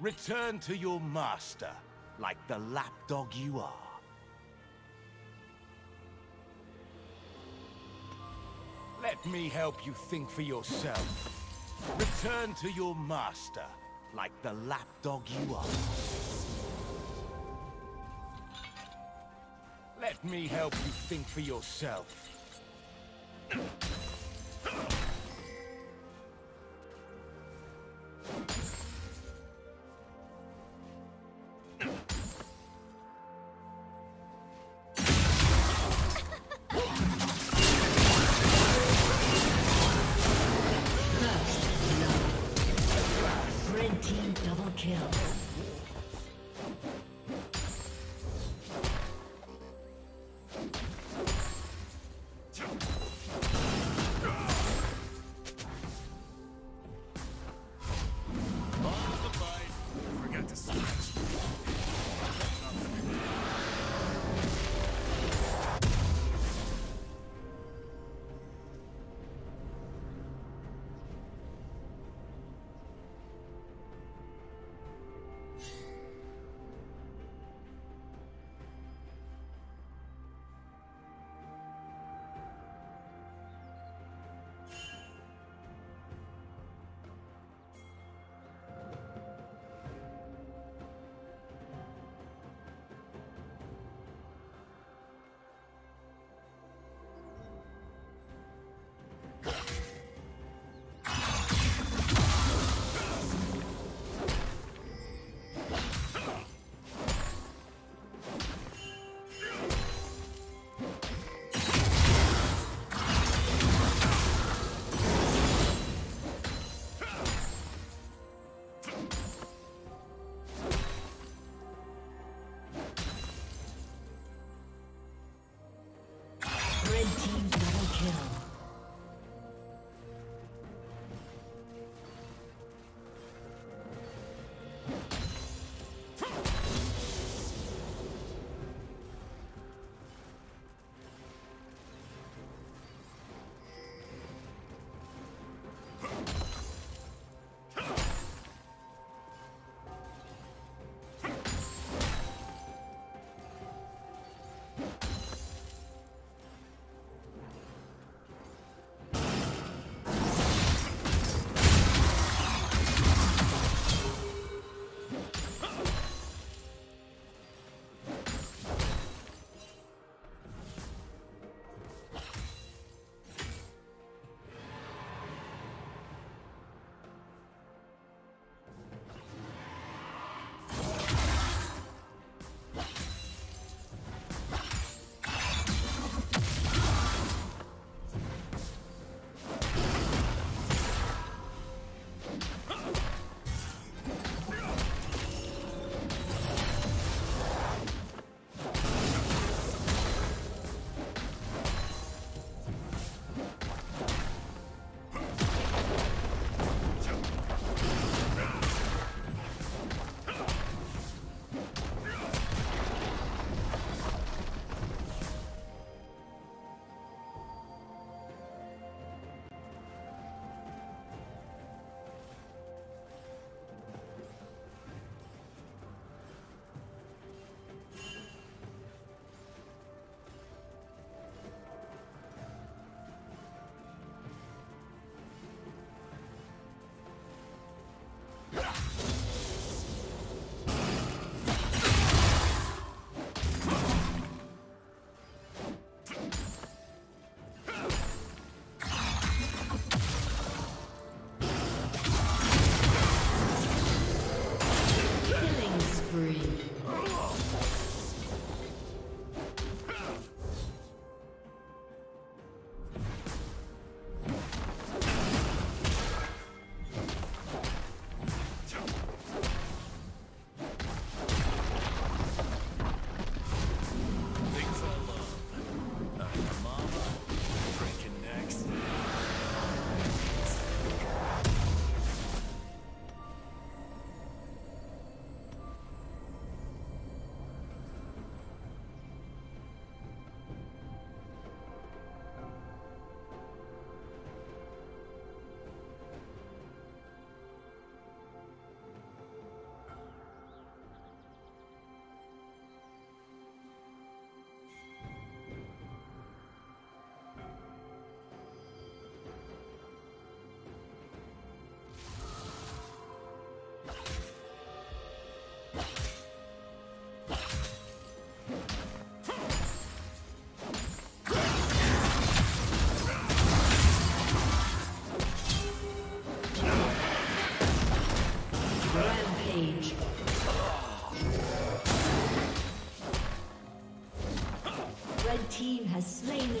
Return to your master, like the lapdog you are. Let me help you think for yourself. Return to your master, like the lapdog you are. Let me help you think for yourself.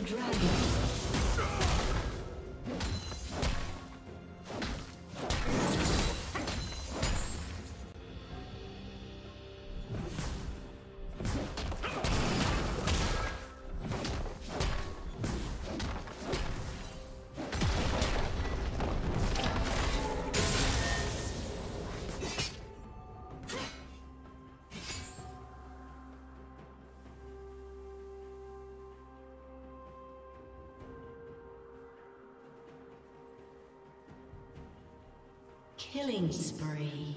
Dragons. dragon. Killing spree.